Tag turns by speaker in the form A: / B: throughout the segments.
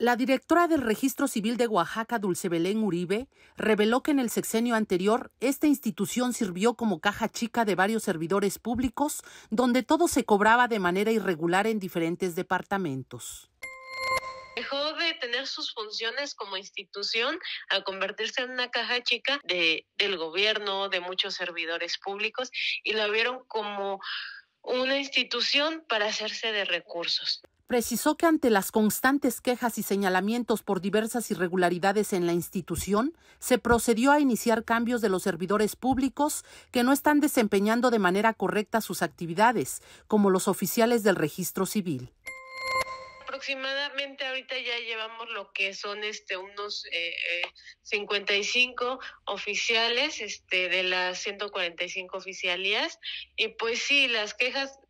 A: La directora del Registro Civil de Oaxaca, Dulce Belén Uribe, reveló que en el sexenio anterior esta institución sirvió como caja chica de varios servidores públicos, donde todo se cobraba de manera irregular en diferentes departamentos.
B: Dejó de tener sus funciones como institución a convertirse en una caja chica de, del gobierno, de muchos servidores públicos, y la vieron como una institución para hacerse de recursos
A: precisó que ante las constantes quejas y señalamientos por diversas irregularidades en la institución, se procedió a iniciar cambios de los servidores públicos que no están desempeñando de manera correcta sus actividades, como los oficiales del registro civil.
B: Aproximadamente ahorita ya llevamos lo que son este unos eh, 55 eh, oficiales este de las 145 oficialías y pues sí las quejas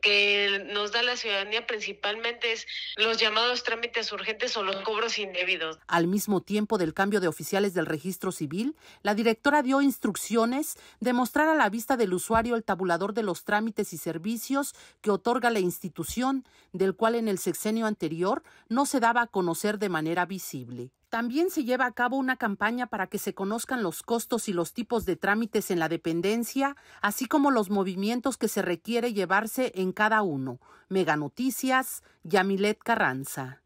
B: que nos da la ciudadanía principalmente es los llamados trámites urgentes o los cobros indebidos.
A: Al mismo tiempo del cambio de oficiales del registro civil, la directora dio instrucciones de mostrar a la vista del usuario el tabulador de los trámites y servicios que otorga la institución, del cual en el sexenio anterior no se daba a conocer de manera visible. También se lleva a cabo una campaña para que se conozcan los costos y los tipos de trámites en la dependencia, así como los movimientos que se requiere llevarse en cada uno. Mega Noticias, Yamilet Carranza.